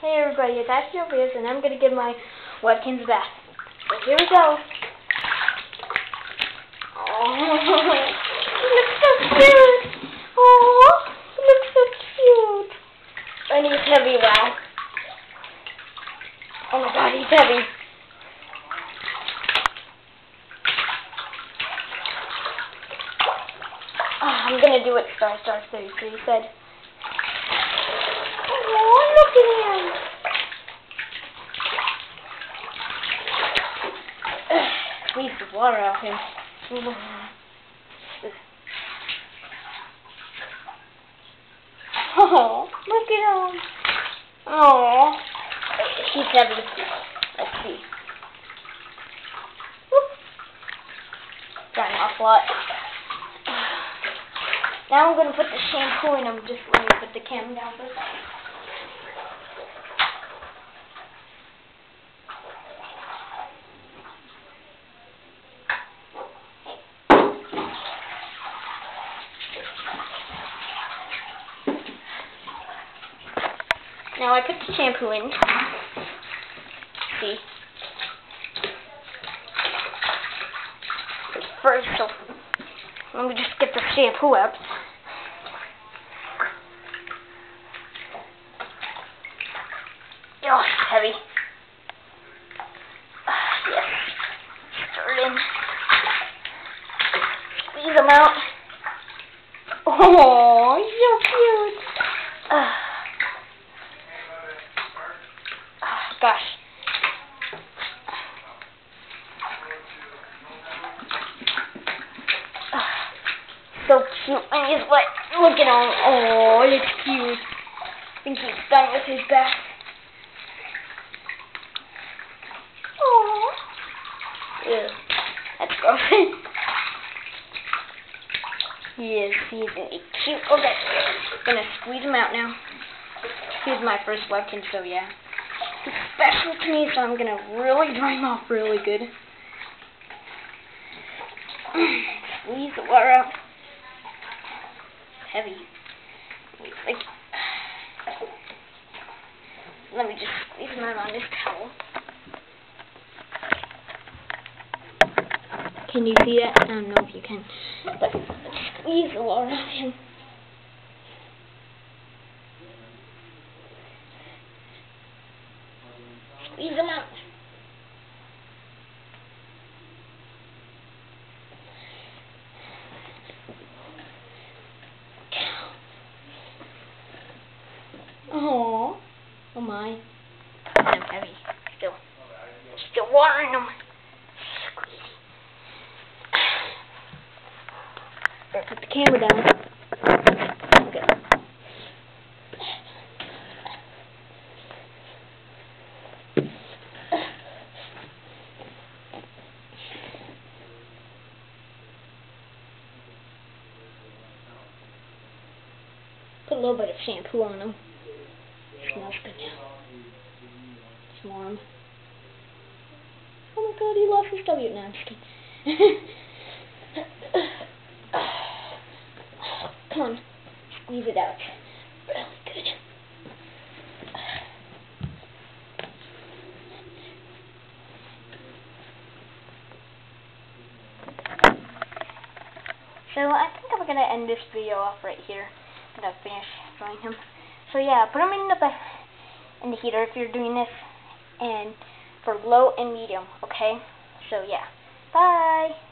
Hey everybody, it's Ashley Ovias, and I'm gonna give my Webkinz a bath. So here we go. Oh, he looks so cute. Oh, he looks so cute. And he's heavy, wow. Oh my god, he's heavy. Oh, I'm gonna do what Star Star 33 said. Oh, look at him. Squeeze the water out him. Oh, look at him. Oh, he's heavy. Let's see. Drying off a lot. Now I'm gonna put the shampoo in him. Just let me put the cam down for a second. Now I put the shampoo in. See. First, so let me just get the shampoo out. Oh, heavy. Ah, yes. Stir in. Squeeze them out. Oh, so cute. Gosh. So cute. And he's wet. Look at him. Oh, it's cute. I think he's done with his bath. Oh. Ew. That's gross. he is. He's cute. Okay. Gonna squeeze him out now. He's my first webkin, so yeah. Special to me, so I'm gonna really dry him off really good. Squeeze the water out. Um, heavy. Like, let me just squeeze him out on this towel. Can you see that? I don't know if you can. But squeeze the water out of him. Squeeze him out. Oh, oh my. I'm heavy. Still, still watering. Squeeze. Better put the camera down. Okay. Put a little bit of shampoo on him. Smells good now. It's warm. Oh my god, he lost his W. No, I'm just kidding. Come on. Squeeze it out. Really good. So I think I'm gonna end this video off right here. I'm gonna finish drawing him. So yeah, put them in the in the heater if you're doing this, and for low and medium. Okay. So yeah. Bye.